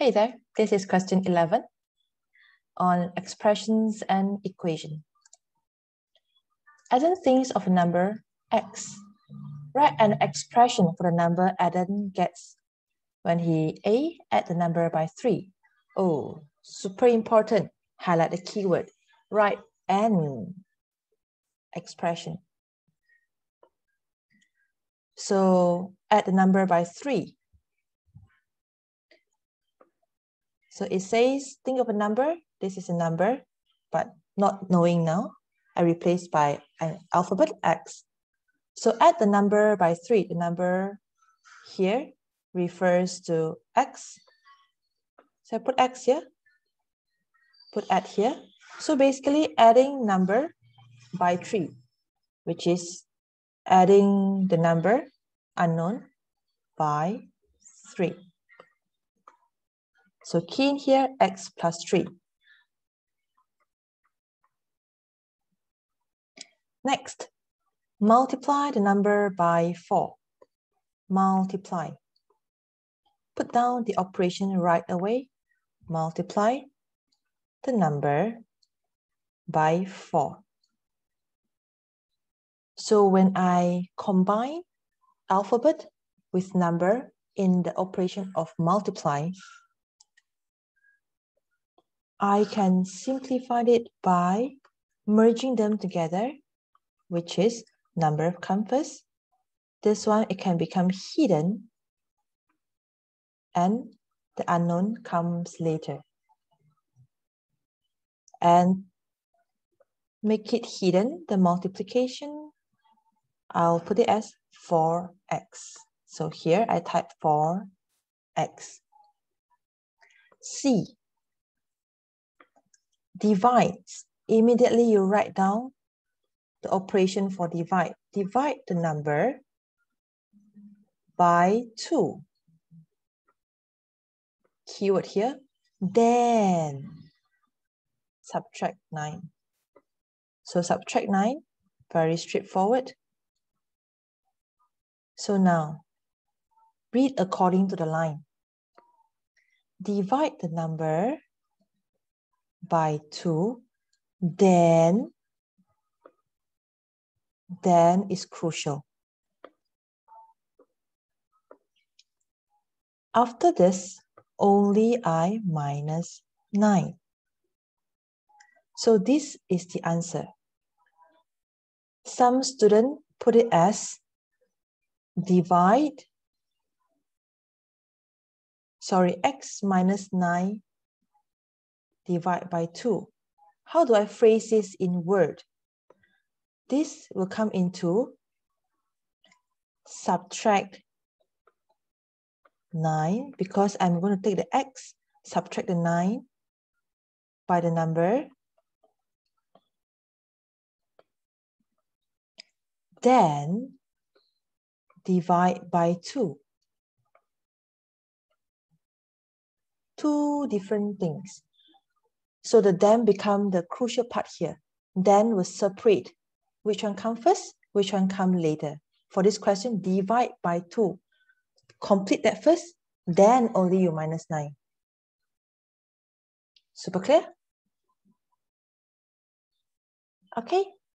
Hey there, this is question 11 on expressions and equation. Adam thinks of a number x. Write an expression for the number Adam gets when he A add the number by 3. Oh, super important. Highlight the keyword. Write an expression. So add the number by 3. So it says, think of a number. This is a number, but not knowing now. I replace by an alphabet X. So add the number by 3. The number here refers to X. So I put X here. Put add here. So basically adding number by 3, which is adding the number unknown by 3. So key in here, x plus 3. Next, multiply the number by 4. Multiply. Put down the operation right away. Multiply the number by 4. So when I combine alphabet with number in the operation of multiply, I can simplify it by merging them together, which is number of compass. This one, it can become hidden and the unknown comes later. And make it hidden, the multiplication, I'll put it as 4x. So here I type 4x. C, divides, immediately you write down the operation for divide. Divide the number by 2. Keyword here, then subtract 9. So subtract 9, very straightforward. So now, read according to the line. Divide the number by 2, then, then is crucial. After this, only i minus 9. So this is the answer. Some student put it as divide, sorry, x minus 9 divide by 2. How do I phrase this in word? This will come into subtract 9 because I'm going to take the x, subtract the 9 by the number. Then divide by 2. Two different things. So the then become the crucial part here. Then will separate which one come first, which one come later. For this question, divide by 2. Complete that first, then only you minus 9. Super clear? Okay,